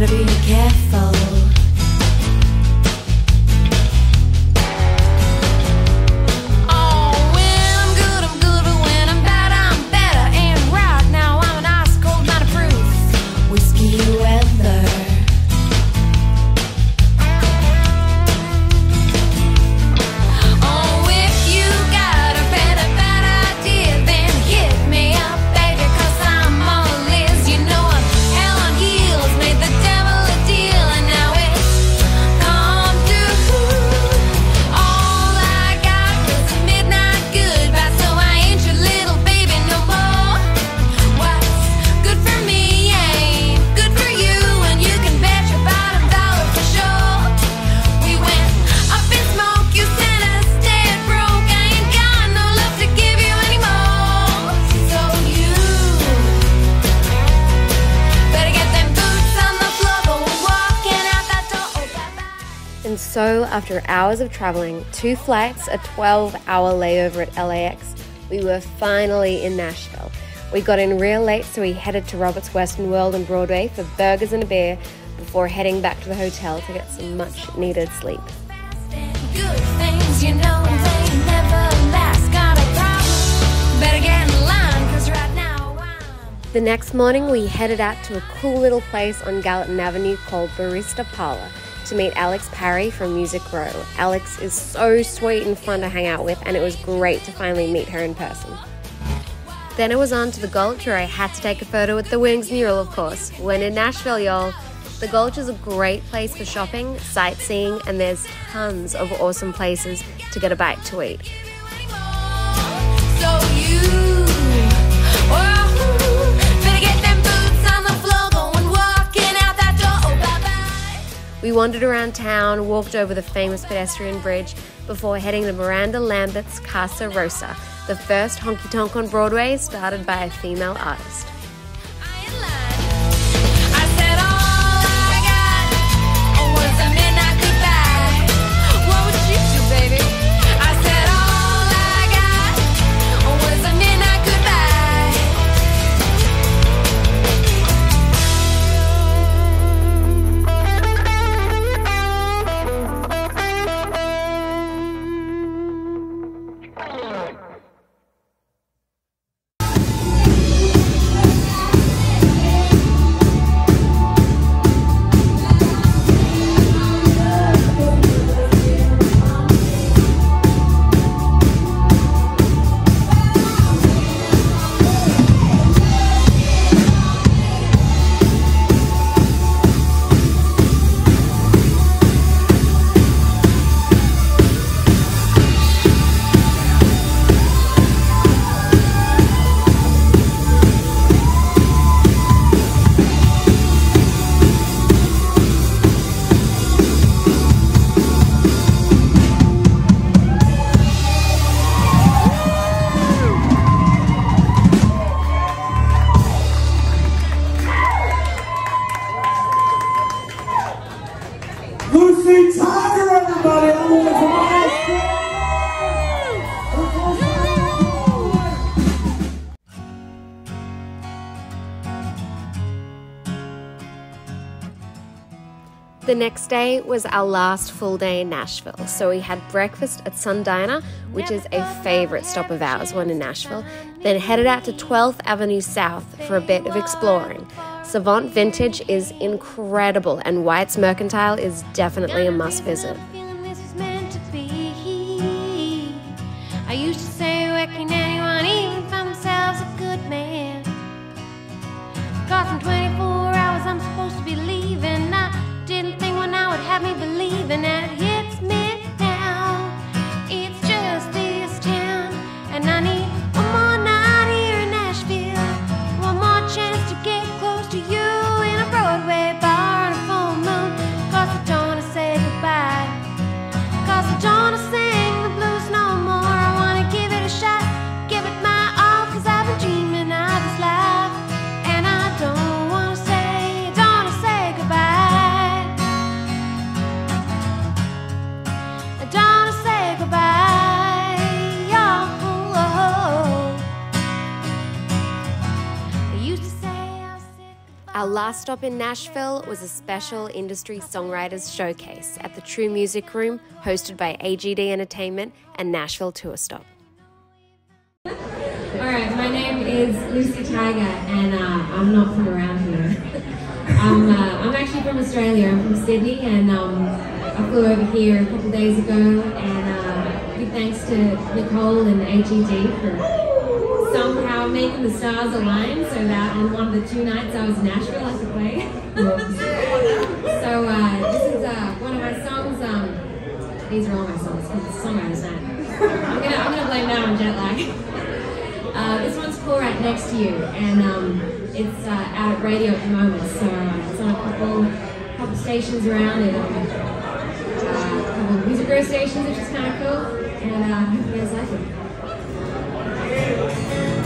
gotta be careful. So, after hours of traveling, two flights, a 12 hour layover at LAX, we were finally in Nashville. We got in real late, so we headed to Robert's Western World on Broadway for burgers and a beer before heading back to the hotel to get some much needed sleep. The next morning, we headed out to a cool little place on Gallatin Avenue called Barista Parlor to meet Alex Parry from Music Row. Alex is so sweet and fun to hang out with, and it was great to finally meet her in person. Then it was on to the Gulch, where I had to take a photo with the Wings mural, of course. When in Nashville, y'all, the Gulch is a great place for shopping, sightseeing, and there's tons of awesome places to get a bite to eat. We wandered around town, walked over the famous pedestrian bridge before heading to Miranda Lambert's Casa Rosa, the first honky tonk on Broadway started by a female artist. The next day was our last full day in Nashville, so we had breakfast at Sun Diner, which is a favorite stop of ours when in Nashville, then headed out to 12th Avenue South for a bit of exploring. Savant Vintage is incredible, and White's Mercantile is definitely a must visit. Last stop in Nashville was a special industry songwriters showcase at the True Music Room, hosted by AGD Entertainment and Nashville Tour Stop. All right, my name is Lucie Tiger, and uh, I'm not from around here. I'm, uh, I'm actually from Australia. I'm from Sydney, and um, I flew over here a couple days ago. And uh, big thanks to Nicole and AGD for somehow making the stars align so that on one of the two nights I was in Nashville, I could play. so uh, this is uh, one of my songs. Um, these are all my songs because the songwriter's night. I'm gonna, I'm gonna blame that on jet lag. Uh, this one's called Right Next to You, and um, it's uh, out at radio at the moment, so uh, it's on a couple, couple stations around it, um, uh, a couple of music radio stations, which is kind of cool, and uh, I hope you guys like it.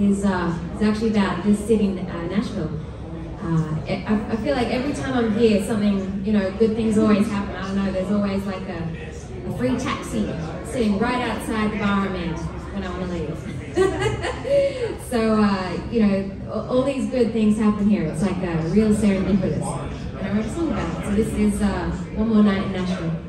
is, uh, is actually about this city, uh, Nashville. Uh, I, I, feel like every time I'm here, something, you know, good things always happen. I don't know, there's always like a, a free taxi sitting right outside the bar I'm in when I want to leave. so, uh, you know, all these good things happen here. It's like a real serendipitous. And I wrote a song about it. So this is uh, One More Night in Nashville.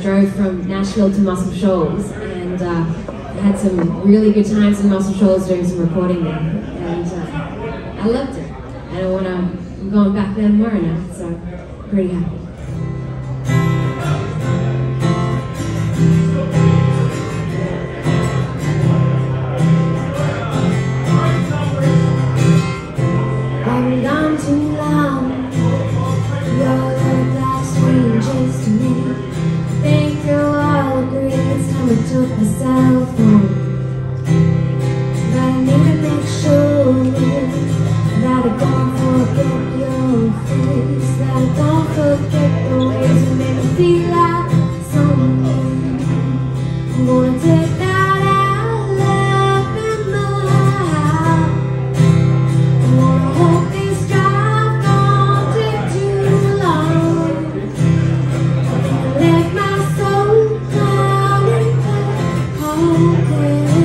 drove from Nashville to Muscle Shoals and uh, had some really good times in Muscle Shoals doing some recording there. And uh, I loved it. And I want to, go going back there more now, so pretty happy. Okay.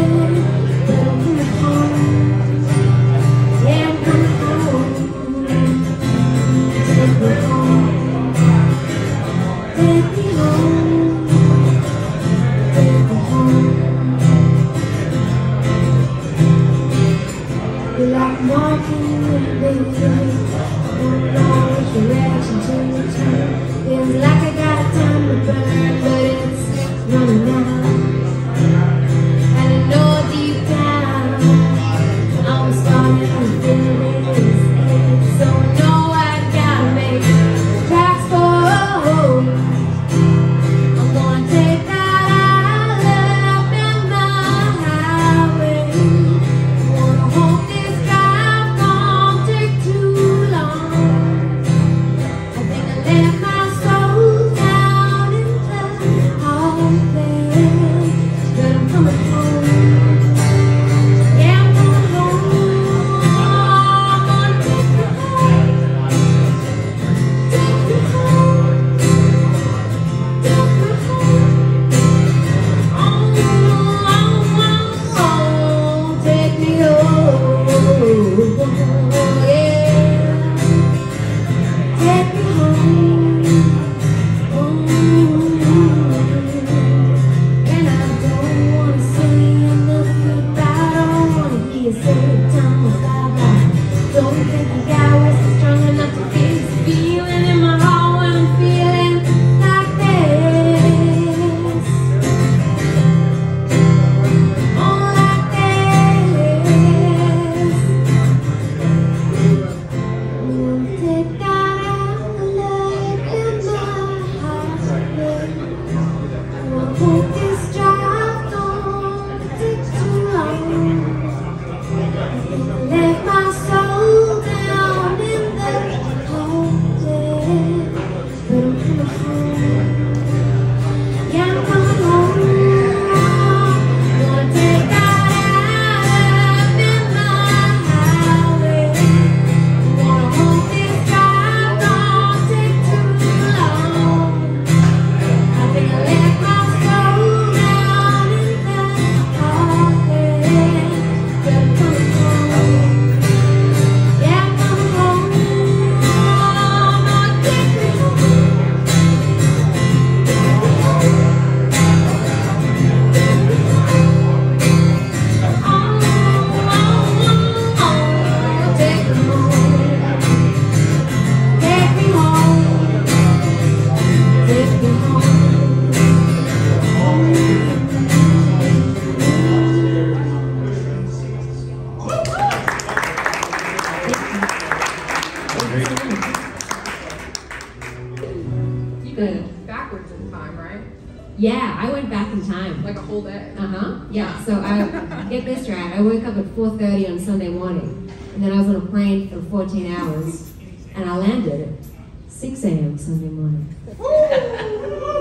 Yeah, I went back in time. Like a whole day. Uh huh. Yeah. So I get this right. I woke up at 4:30 on Sunday morning, and then I was on a plane for 14 hours, and I landed at 6 a.m. Sunday morning.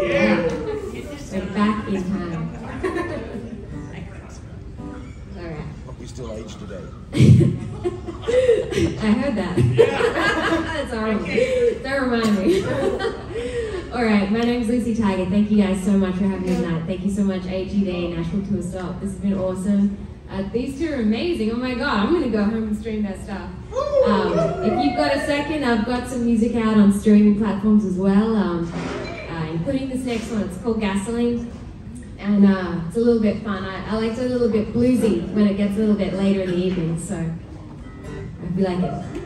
Yeah. So back in time. All right. But we still age today. I heard that. Yeah. That's horrible. Don't remind me. Right, my name's Lucie Tiger. Thank you guys so much for having me tonight. Thank you so much, AGD Nashville Tour Stop. This has been awesome. Uh, these two are amazing. Oh my god, I'm gonna go home and stream their stuff. Um, if you've got a second, I've got some music out on streaming platforms as well, um, uh, including this next one. It's called Gasoline and uh, it's a little bit fun. I, I like it a little bit bluesy when it gets a little bit later in the evening, so I hope you like it.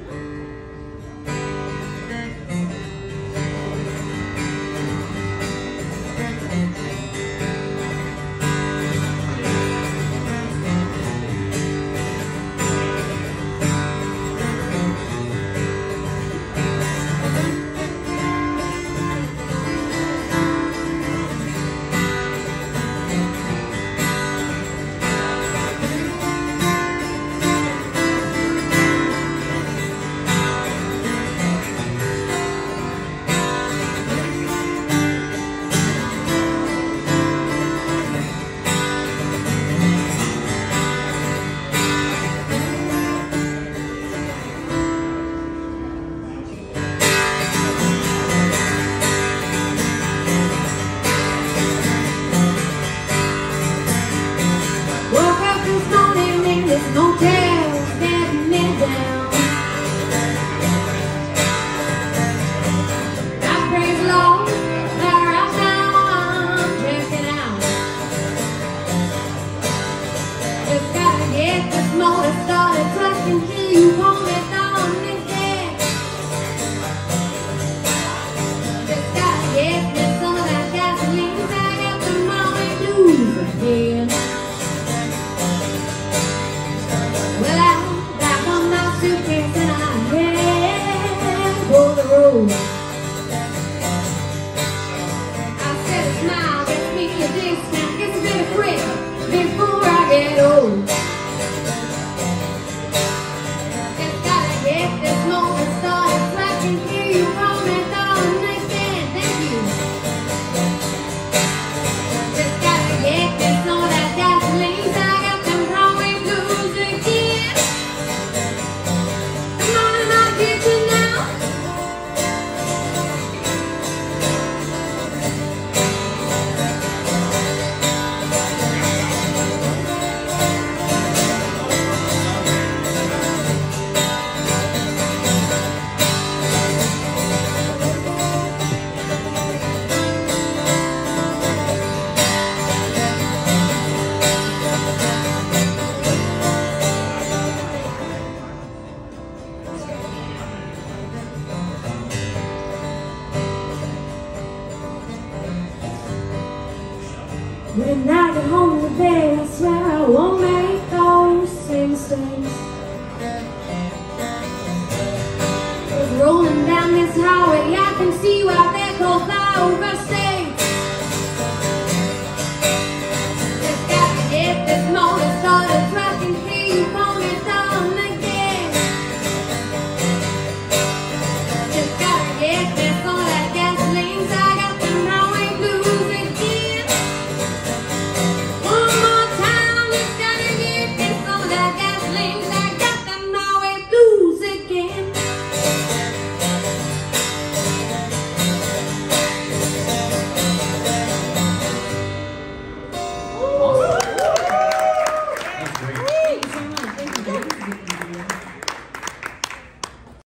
Rolling down this highway, I can see why they call flyover state.